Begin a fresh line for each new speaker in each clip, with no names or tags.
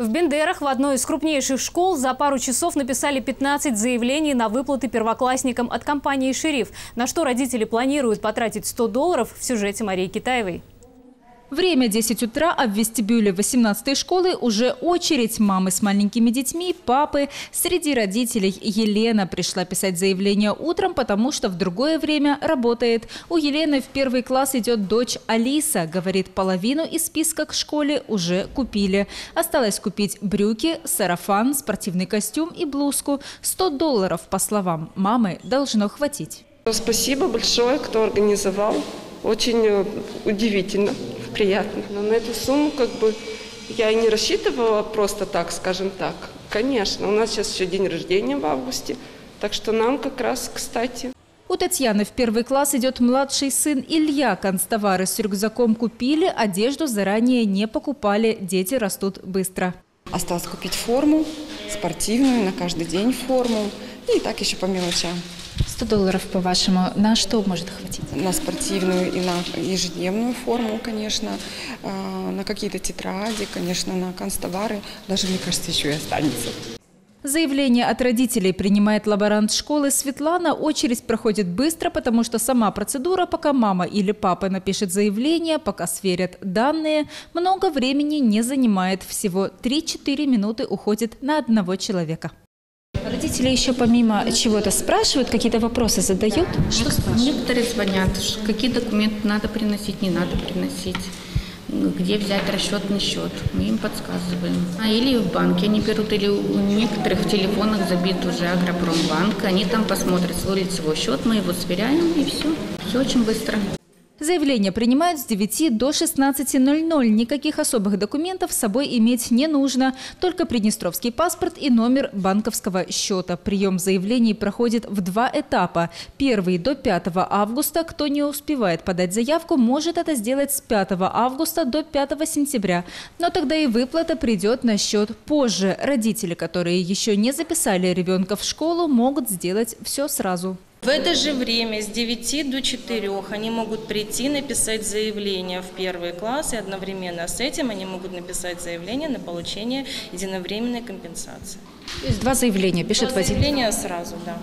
В Бендерах в одной из крупнейших школ за пару часов написали 15 заявлений на выплаты первоклассникам от компании «Шериф». На что родители планируют потратить 100 долларов в сюжете Марии Китаевой.
Время 10 утра, а в вестибюле 18-й школы уже очередь мамы с маленькими детьми, папы. Среди родителей Елена пришла писать заявление утром, потому что в другое время работает. У Елены в первый класс идет дочь Алиса. Говорит, половину из списка к школе уже купили. Осталось купить брюки, сарафан, спортивный костюм и блузку. 100 долларов, по словам мамы, должно хватить.
Спасибо большое, кто организовал. Очень э, удивительно приятно. Но на эту сумму как бы я и не рассчитывала просто так, скажем так. Конечно, у нас сейчас еще день рождения в августе, так что нам как раз кстати.
У Татьяны в первый класс идет младший сын Илья. Констовары с рюкзаком купили, одежду заранее не покупали. Дети растут быстро.
Осталось купить форму, спортивную, на каждый день форму. И так еще по мелочам.
100 долларов, по-вашему, на что может хватить?
На спортивную и на ежедневную форму, конечно, а, на какие-то тетради, конечно, на канцтовары. Даже, мне кажется, еще и останется.
Заявление от родителей принимает лаборант школы Светлана. Очередь проходит быстро, потому что сама процедура, пока мама или папа напишет заявление, пока сверят данные, много времени не занимает. Всего 3-4 минуты уходит на одного человека. Родители еще помимо чего-то спрашивают, какие-то вопросы задают?
Что спрашивают? Некоторые звонят, какие документы надо приносить, не надо приносить где взять расчетный счет. Мы им подсказываем. А или в банке они берут, или у некоторых в телефонах забит уже Агропромбанк. Они там посмотрят свой лицевой счет, мы его сверяем, и все. Все очень быстро.
Заявление принимают с 9 до 16.00. Никаких особых документов с собой иметь не нужно. Только приднестровский паспорт и номер банковского счета. Прием заявлений проходит в два этапа. Первый до 5 августа. Кто не успевает подать заявку, может это сделать с 5 августа до 5 сентября. Но тогда и выплата придет на счет позже. Родители, которые еще не записали ребенка в школу, могут сделать все сразу.
В это же время с 9 до 4 они могут прийти, написать заявление в первый класс, и одновременно с этим они могут написать заявление на получение единовременной компенсации.
То есть два заявления пишет
два в один? заявления сразу, да.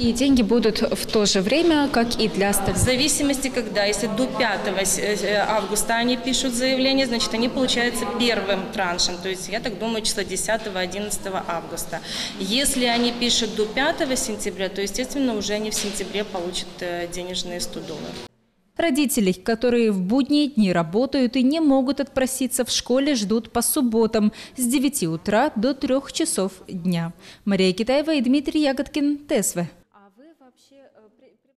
И деньги будут в то же время, как и для остальных?
В зависимости, когда. Если до 5 э, августа они пишут заявление, значит, они получаются первым траншем. То есть, я так думаю, числа 10-11 августа. Если они пишут до 5 сентября, то, естественно, уже они в сентябре получат э, денежные 100 долларов.
Родителей, которые в будние дни работают и не могут отпроситься в школе, ждут по субботам с 9 утра до 3 часов дня. Мария Китаева и Дмитрий Ягодкин, ТСВ.